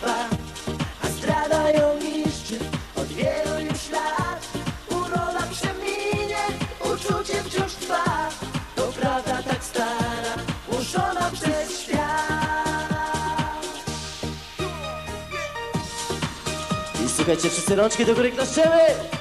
trwa, a zdrada ją niszczy od wielu już lat. Urola przeminie, uczucie wciąż trwa, to prawda tak stara, uszona przez świat. I słuchajcie, wszyscy rączki do góry klaszczemy!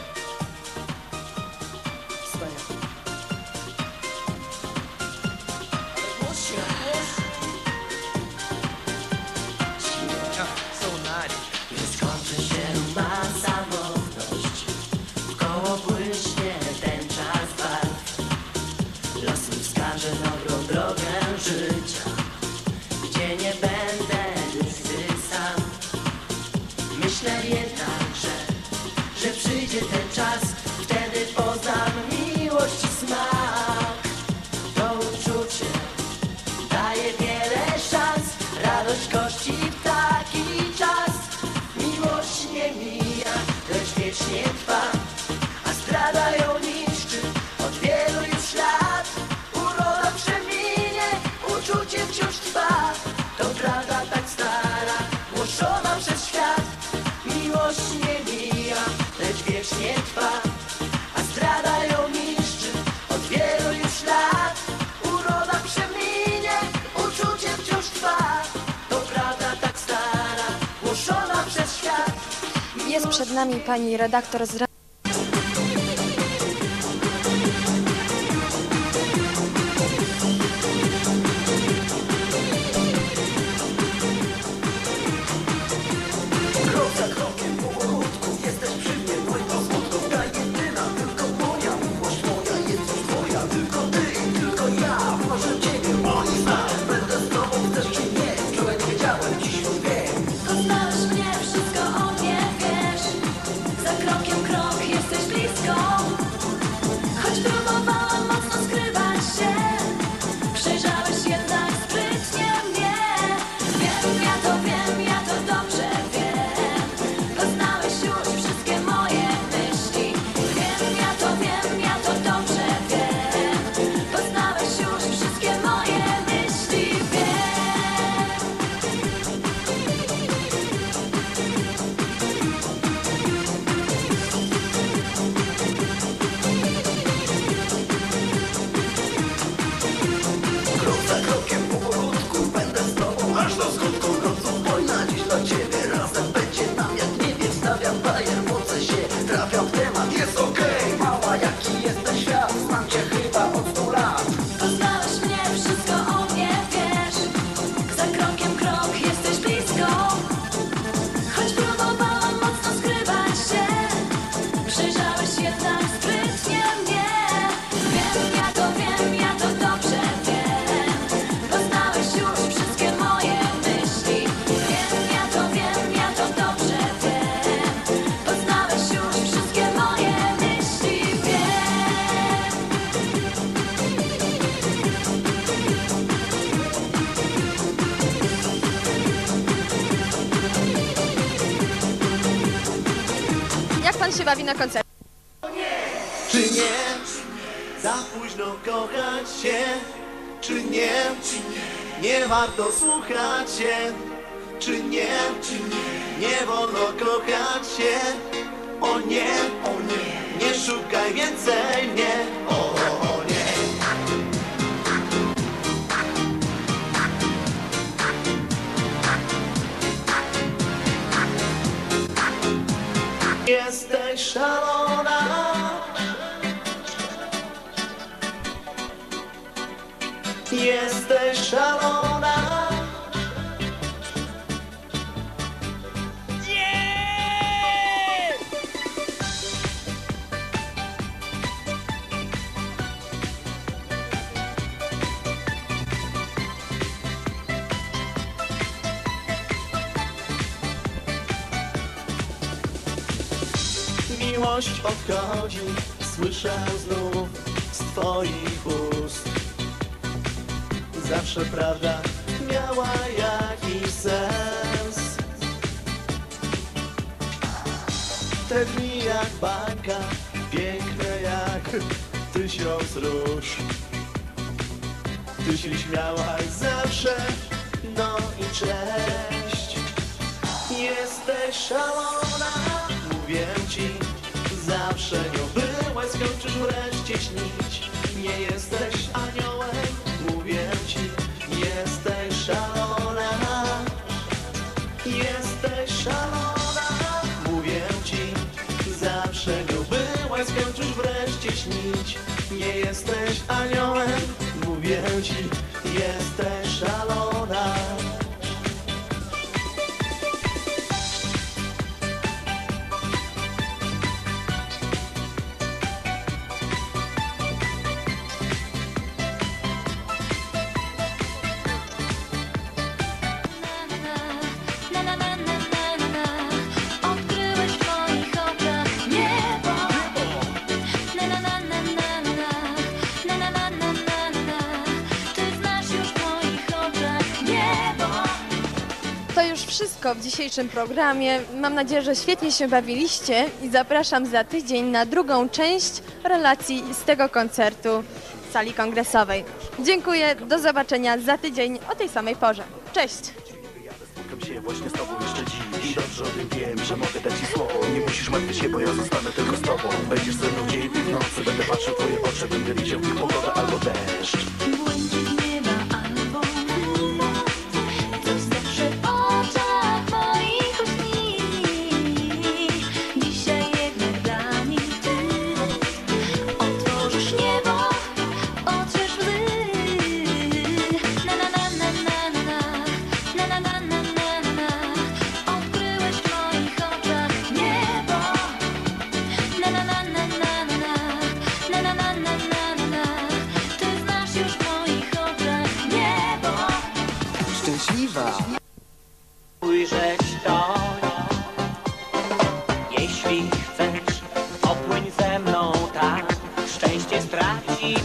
shit. Przed nami pani redaktor z pan się bawi na koncercie? Czy nie? Za późno kochać się? Czy nie? Nie warto słuchać się? Czy nie? Nie wolno kochać się? O nie, o nie, nie szukaj więcej mnie. O, o nie. Jestem jesteś szalona. Jesteś szalona. miłość odchodzi Słyszę znów z twoich ust. Zawsze prawda miała jakiś sens. Te dni jak bańka, piękne jak tysiąc róż Ty się śmiałaś zawsze, no i cześć. Jesteś szalona, mówię ci zawsze nią byłaś Skończysz wreszcie śnić. Nie jesteś aniołem Mówię ci, jesteś szalona. Jesteś szalona Mówię ci, zawsze nią byłaś Skończysz wreszcie śnić. Nie jesteś aniołem Mówię ci, jesteś szalona wszystko w dzisiejszym programie. Mam nadzieję, że świetnie się bawiliście i zapraszam za tydzień na drugą część relacji z tego koncertu w sali kongresowej. Dziękuję, do zobaczenia za tydzień o tej samej porze. Cześć! I dobrze o tym wiem, że mogę dać ci słowo Nie musisz martwić się, bo ja zostanę tylko z tobą Będziesz ze mną dzień i w nocy Będę patrzył w twoje oczy Będę widział w nich pogodę albo deszcz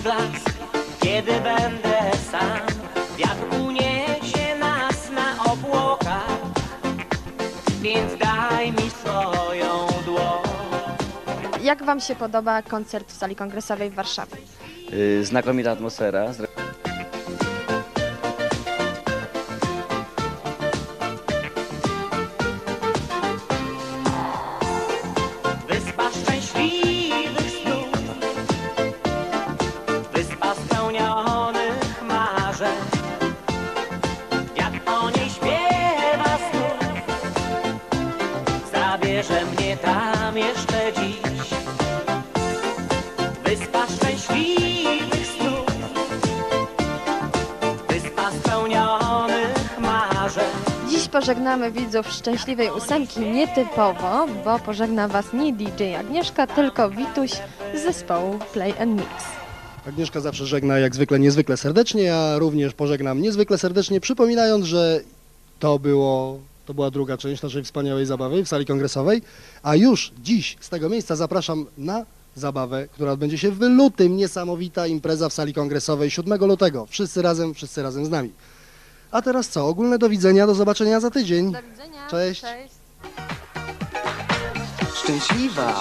blask Kiedy będę sam Wiatr uniesie nas na obłokach Więc daj mi swoją dłoń Jak Wam się podoba koncert w sali kongresowej w Warszawie? Y, Znakomita atmosfera. Mnie tam jeszcze dziś. Wyspa szczęśliwych snów. Wyspa spełnionych marzeń. Dziś pożegnamy widzów Szczęśliwej Ósemki nietypowo, bo pożegna Was nie DJ Agnieszka, tylko Wituś z zespołu Play and Mix. Agnieszka zawsze żegna jak zwykle niezwykle serdecznie, ja również pożegnam niezwykle serdecznie, przypominając, że to, było, to była druga część naszej wspaniałej zabawy w sali kongresowej, a już dziś z tego miejsca zapraszam na zabawę, która odbędzie się w lutym. Niesamowita impreza w sali kongresowej 7 lutego. Wszyscy razem, wszyscy razem z nami. A teraz co? Ogólne do widzenia, do zobaczenia za tydzień. Do widzenia. Cześć. Cześć. Szczęśliwa